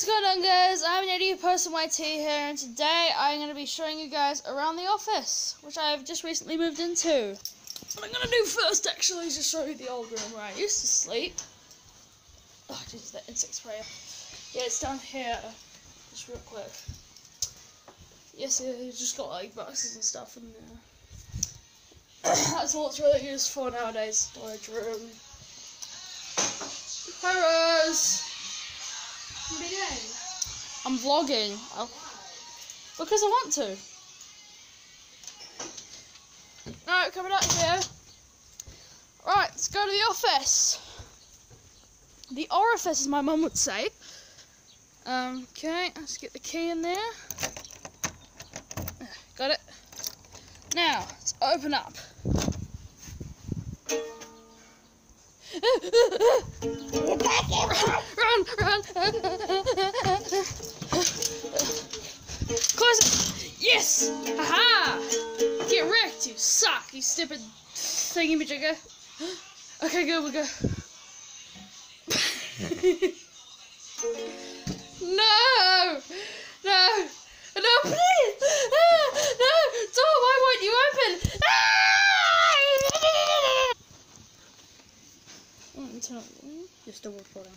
what's going on guys? I'm an idiot person YT here and today I'm going to be showing you guys around the office which I've just recently moved into. What I'm going to do first actually is just show you the old room where I used to sleep. Oh jeez, that insect sprayer. Yeah, it's down here. Just real quick. Yes, it's just got like boxes and stuff in there. That's all it's really used for nowadays, storage room. Hi I'm vlogging. I'll, because I want to. Alright, coming out here. Right, let's go to the office. The orifice, as my mum would say. Um, okay, let's get the key in there. Got it. Now, let's open up. run, run. Yes. Haha. Get wrecked, you suck, you stupid thingy majigger. Okay, good, we go. no, no, no, please, ah, no, Tom, why won't you open? Ah! Mm, Just double put on.